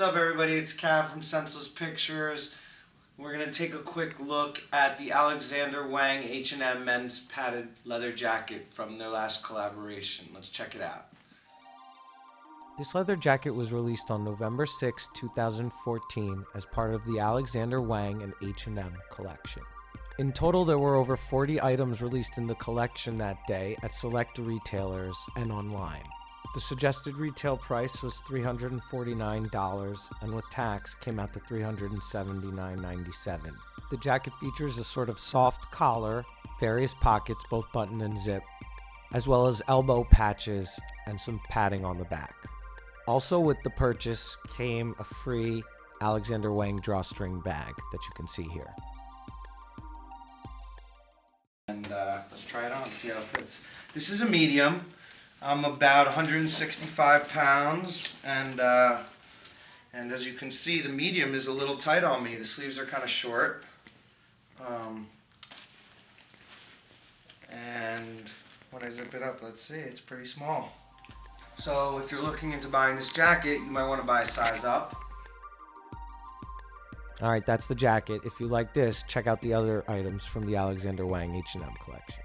What's up, everybody? It's Cav from Centsless Pictures. We're gonna take a quick look at the Alexander Wang H&M men's padded leather jacket from their last collaboration. Let's check it out. This leather jacket was released on November 6, 2014 as part of the Alexander Wang and H&M collection. In total, there were over 40 items released in the collection that day at select retailers and online. The suggested retail price was $349 and with tax came out to $379.97. The jacket features a sort of soft collar, various pockets both button and zip, as well as elbow patches and some padding on the back. Also with the purchase came a free Alexander Wang drawstring bag that you can see here. And uh, let's try it on, and see how it fits. This is a medium. I'm about 165 pounds, and uh, and as you can see, the medium is a little tight on me. The sleeves are kind of short. Um, and when I zip it up, let's see, it's pretty small. So if you're looking into buying this jacket, you might want to buy a size up. All right, that's the jacket. If you like this, check out the other items from the Alexander Wang H&M collection.